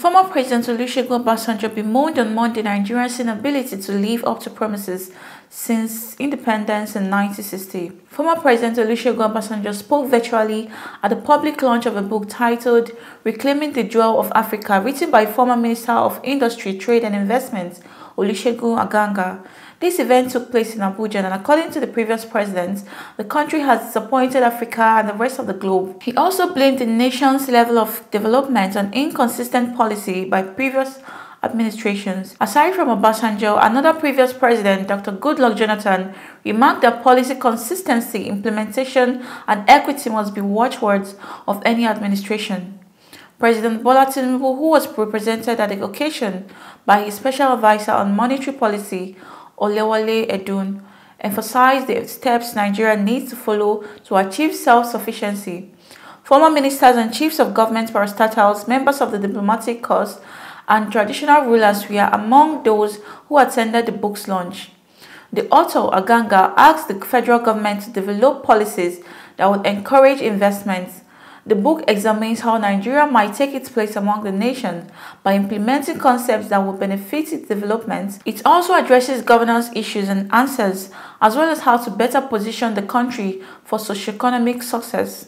Former President Olusegun Obasanjo bemoaned on Monday Nigeria's inability to live up to promises since independence in 1960. Former President Olusegun Obasanjo spoke virtually at the public launch of a book titled Reclaiming the Jewel of Africa, written by former Minister of Industry, Trade and Investment Olusegun Aganga. This event took place in Abuja and according to the previous president, the country has disappointed Africa and the rest of the globe. He also blamed the nation's level of development on inconsistent policy by previous administrations. Aside from Obasanjo, another previous president, Dr. Goodluck Jonathan, remarked that policy consistency, implementation, and equity must be watchwords of any administration. President Bola Tinubu, who was represented at the occasion by his special advisor on monetary policy, Olawale Edun, emphasized the steps Nigeria needs to follow to achieve self-sufficiency. Former ministers and chiefs of government parastatals, members of the diplomatic corps, and traditional rulers were among those who attended the book's launch. The author, Aganga, asked the federal government to develop policies that would encourage investments, the book examines how Nigeria might take its place among the nations by implementing concepts that will benefit its development. It also addresses governance issues and answers, as well as how to better position the country for socioeconomic success.